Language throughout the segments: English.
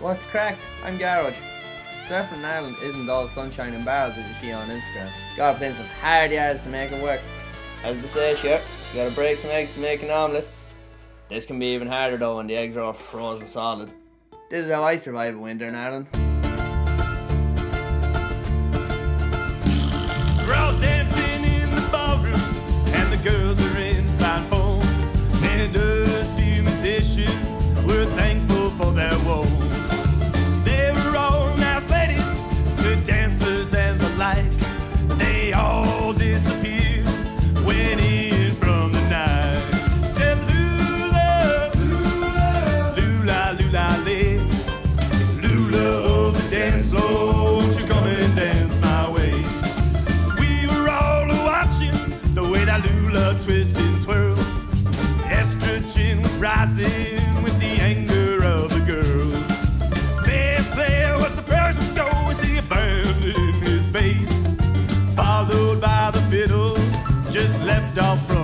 What's the crack? I'm Gearoid. Surfing in Ireland isn't all sunshine and barrels as you see on Instagram. Gotta put in some hard yards to make it work. As they say, sure, you gotta break some eggs to make an omelette. This can be even harder though when the eggs are all frozen solid. This is how I survive a winter in Ireland. Twist and twirl. Estrogen was rising with the anger of the girls. Bass player was the first to go as he abandoned his bass, followed by the fiddle, just leapt off from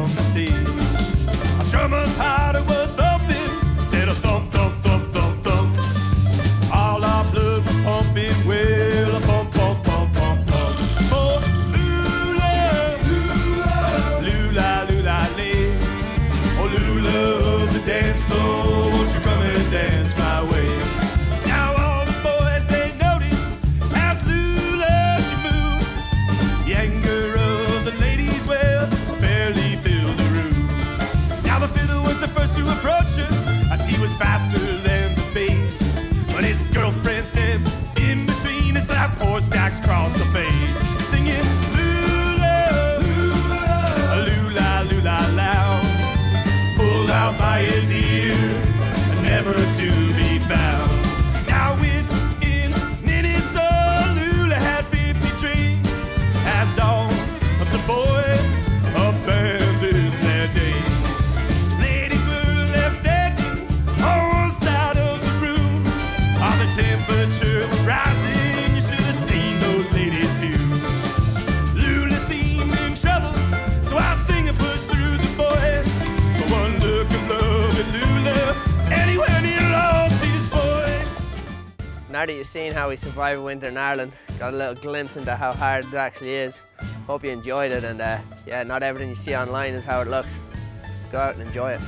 to be found. Now within had 50 drinks, as all the boys abandoned their. Ladies were left standing on one side of the room. While the temperature was rising, Now that you've seen how we survive winter in Ireland, got a little glimpse into how hard it actually is. Hope you enjoyed it and uh, yeah, not everything you see online is how it looks. Go out and enjoy it.